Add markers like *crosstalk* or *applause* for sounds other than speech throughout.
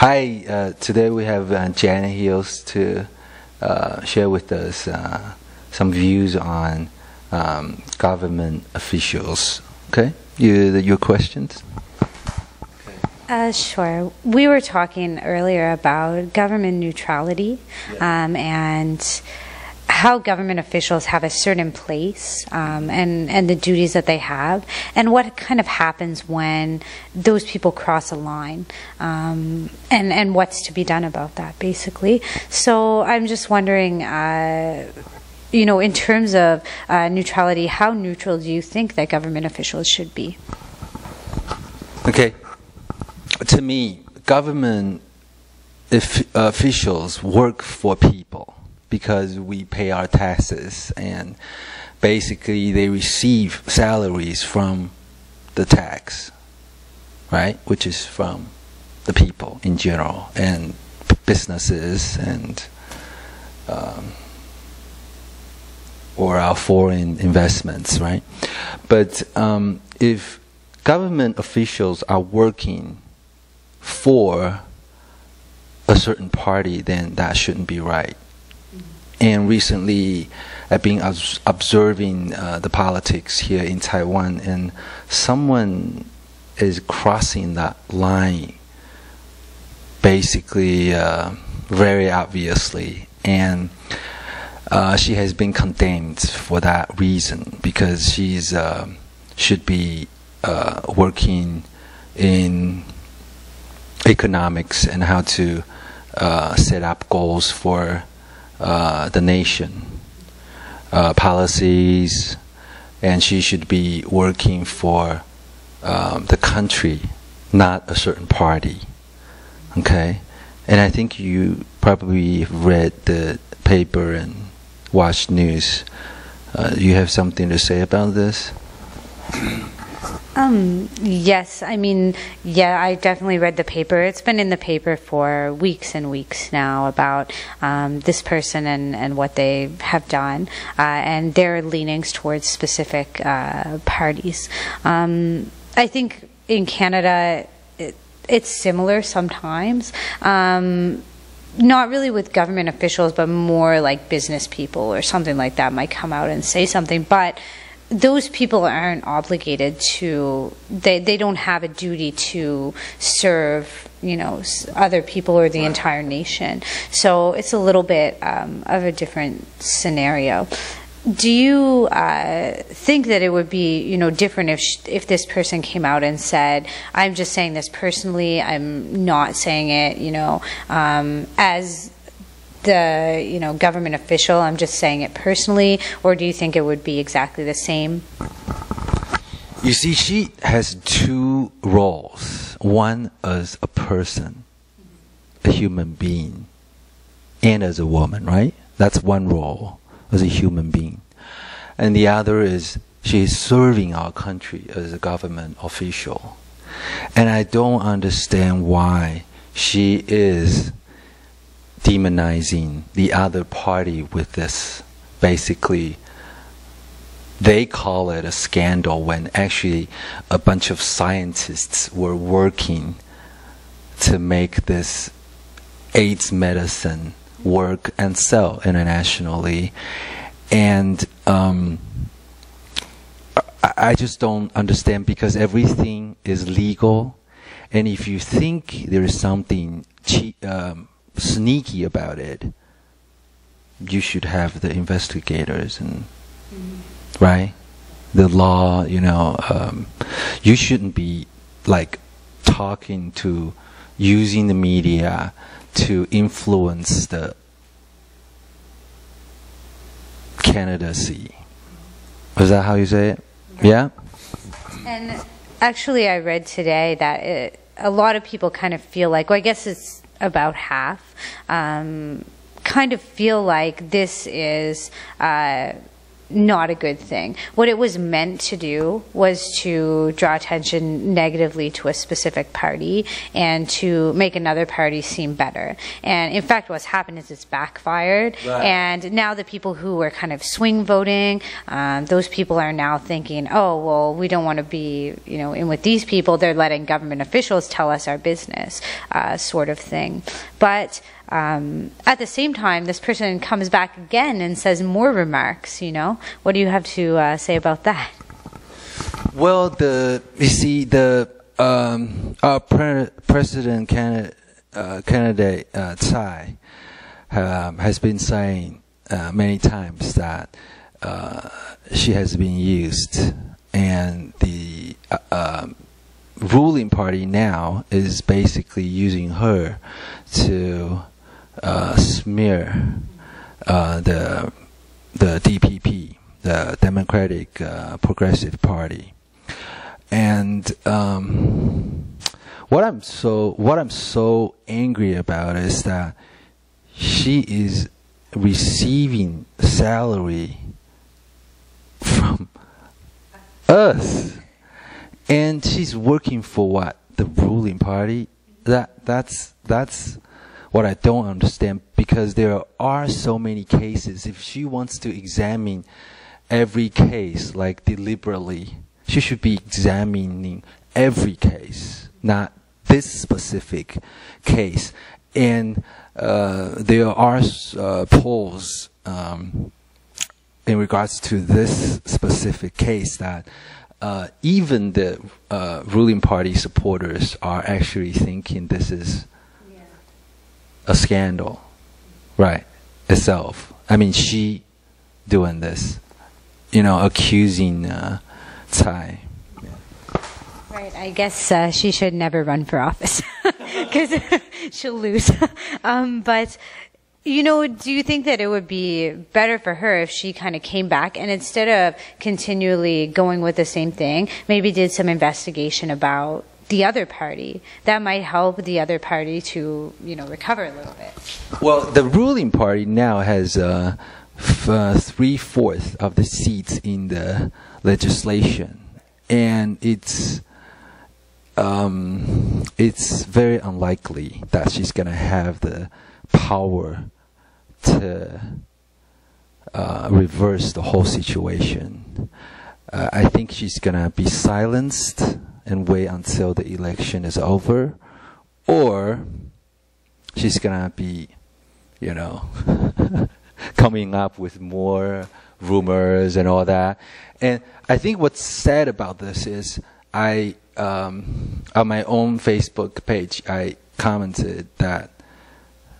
Hi, uh, today we have uh, Janet Hills to uh, share with us uh, some views on um, government officials. Okay, you, your questions? Uh, sure. We were talking earlier about government neutrality um, and how government officials have a certain place um, and, and the duties that they have, and what kind of happens when those people cross a line, um, and, and what's to be done about that, basically. So I'm just wondering. Uh, you know, in terms of uh, neutrality, how neutral do you think that government officials should be? Okay. To me, government if, officials work for people because we pay our taxes and basically they receive salaries from the tax, right? Which is from the people in general and businesses and um, or our foreign investments, right? But um, if government officials are working for a certain party, then that shouldn't be right and recently I've been observing uh, the politics here in Taiwan, and someone is crossing that line basically uh, very obviously, and uh, she has been condemned for that reason because she's uh, should be uh, working in economics and how to uh, set up goals for uh, the nation uh, policies, and she should be working for um, the country, not a certain party. Okay, and I think you probably read the paper and watched news. Uh, you have something to say about this? Um, yes, I mean, yeah, I definitely read the paper. It's been in the paper for weeks and weeks now about um, this person and, and what they have done uh, and their leanings towards specific uh, parties. Um, I think in Canada, it, it's similar sometimes. Um, not really with government officials, but more like business people or something like that might come out and say something. But those people aren't obligated to they, they don't have a duty to serve you know other people or the entire nation. So it's a little bit um, of a different scenario. Do you uh, think that it would be you know different if if this person came out and said I'm just saying this personally. I'm not saying it you know um, as the you know government official? I'm just saying it personally, or do you think it would be exactly the same? You see, she has two roles. One as a person, a human being, and as a woman, right? That's one role as a human being. And the other is she is serving our country as a government official. And I don't understand why she is demonizing the other party with this basically they call it a scandal when actually a bunch of scientists were working to make this AIDS medicine work and sell internationally. And um, I, just don't understand because everything is legal. And if you think there is something cheap, um, sneaky about it, you should have the investigators and mm-hmm. right the law. You know, um, you shouldn't be like talking to using the media to influence the candidacy. Is that how you say it? Yeah. And actually, I read today that it, a lot of people kind of feel like, well, I guess it's about half, um, kind of feel like this is. Uh, not a good thing. What it was meant to do was to draw attention negatively to a specific party and to make another party seem better. And in fact, what's happened is it's backfired. Right. And now the people who were kind of swing voting, um, those people are now thinking, oh, well, we don't want to be, you know, in with these people. They're letting government officials tell us our business, uh, sort of thing. But um, at the same time, this person comes back again and says more remarks. You know, what do you have to uh, say about that? Well, the you see the um, our pre- president candidate, uh, candidate uh, Tsai um, has been saying uh, many times that uh, she has been used, and the uh, um, ruling party now is basically using her to smear the the DPP, the Democratic uh, Progressive Party, and um, what I'm so what I'm so angry about is that she is receiving salary from us, and she's working for what? The ruling party. That that's that's what I don't understand because there are so many cases. If she wants to examine every case like deliberately, she should be examining every case, not this specific case. And uh, there are uh, polls um, in regards to this specific case that uh, even the uh, ruling party supporters are actually thinking this is a scandal, right? Itself. I mean, she doing this, you know, accusing uh, Tsai. Right. I guess uh, she should never run for office *laughs* because *laughs* she'll lose. *laughs* um, but you know, do you think that it would be better for her if she kind of came back and instead of continually going with the same thing, maybe did some investigation about the other party? That might help the other party to, you know, recover a little bit. Well, the ruling party now has uh, uh, three fourths of the seats in the legislation, and it's um, it's very unlikely that she's gonna have the power to uh, reverse the whole situation. Uh, I think she's gonna be silenced and wait until the election is over, or she's gonna be, you know, *laughs* coming up with more rumors and all that. And I think what's sad about this is I um, on my own Facebook page I commented that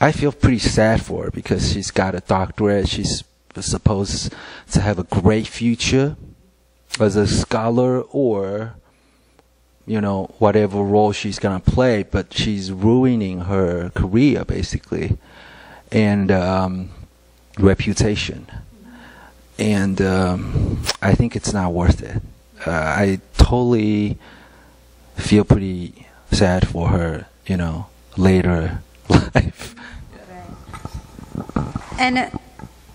I feel pretty sad for her because she's got a doctorate. She's supposed to have a great future as a scholar or you know whatever role she's gonna play, but she's ruining her career basically and um, reputation. And um, I think it's not worth it. Uh, I totally feel pretty sad for her, you know, later *laughs* life. And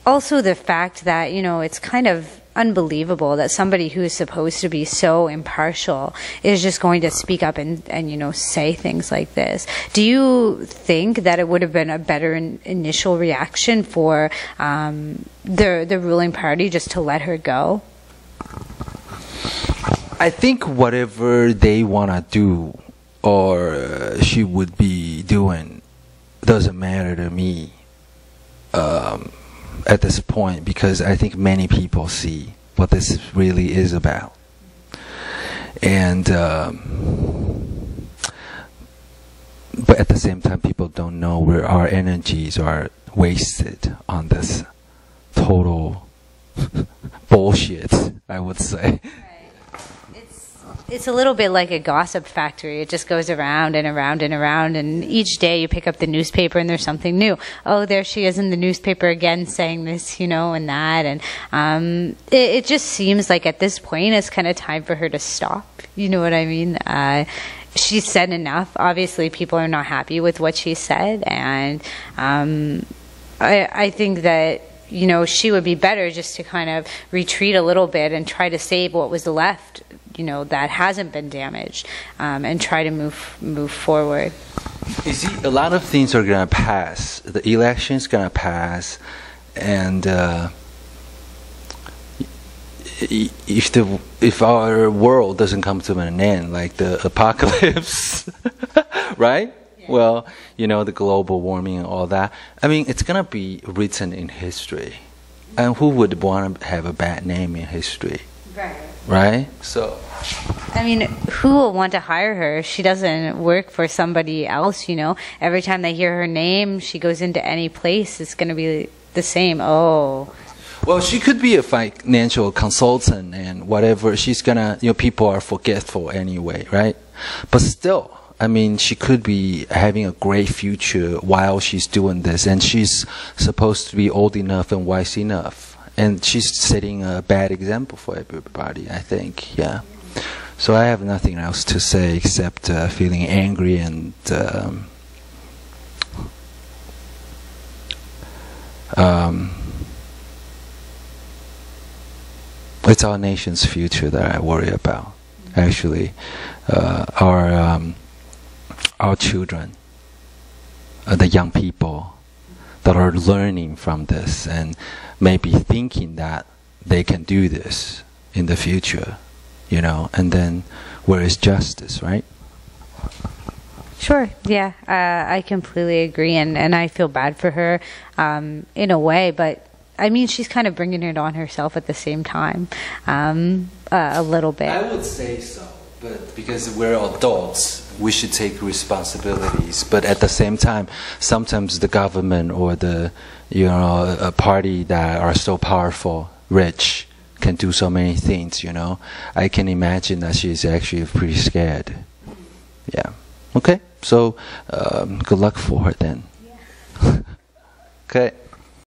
also the fact that, you know, it's kind of unbelievable that somebody who is supposed to be so impartial is just going to speak up and, and you know, say things like this. Do you think that it would have been a better in, initial reaction for um, the, the ruling party just to let her go? I think whatever they want to do or uh, she would be doing doesn't matter to me um, at this point because I think many people see what this really is about. And um, but at the same time, people don't know where our energies are wasted on this total *laughs* bullshit. I would say. It's a little bit like a gossip factory. It just goes around and around and around, and each day you pick up the newspaper and there's something new. Oh, there she is in the newspaper again saying this, you know, and that, and um, it, it just seems like at this point it's kind of time for her to stop. You know what I mean? Uh, she said enough. Obviously, people are not happy with what she said, and um, I, I think that you know, she would be better just to kind of retreat a little bit and try to save what was left, you know, that hasn't been damaged, um, and try to move move forward. You see, a lot of things are gonna pass. The election's gonna pass, and uh, if the if our world doesn't come to an end, like the *laughs* apocalypse, *laughs* right? Well, you know, the global warming and all that. I mean, it's gonna be written in history, and who would want to have a bad name in history, Right. Right? So. I mean, who will want to hire her? if She doesn't work for somebody else, you know. Every time they hear her name, she goes into any place, it's going to be the same. Oh, Well, she could be a financial consultant and whatever. She's gonna, you know, people are forgetful anyway, right? But still, I mean, she could be having a great future while she's doing this, and she's supposed to be old enough and wise enough, and she's setting a bad example for everybody. I think, yeah. So I have nothing else to say except uh, feeling angry and. Um, um, it's our nation's future that I worry about. Actually, uh, our um, our children, uh, the young people that are learning from this and maybe thinking that they can do this in the future, you know. And then, where is justice, right? Sure. Yeah, uh, I completely agree, and and I feel bad for her, um, in a way, but. I mean, she's kind of bringing it on herself at the same time, um, uh, a little bit. I would say so, but because we're adults, we should take responsibilities. But at the same time, sometimes the government or the you know a party that are so powerful, rich, can do so many things. You know, I can imagine that she's actually pretty scared. Yeah. Okay. So, um, good luck for her then. *laughs* okay.